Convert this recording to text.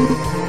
You